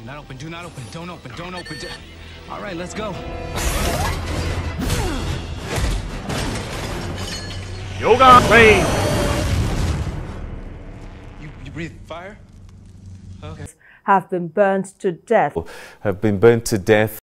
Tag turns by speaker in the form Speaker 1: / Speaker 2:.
Speaker 1: Do not open, do not open, don't open, don't open. All right, let's go.
Speaker 2: Yoga Flame.
Speaker 1: You, you breathe fire? Okay.
Speaker 3: have been burned to death.
Speaker 4: have been burned to death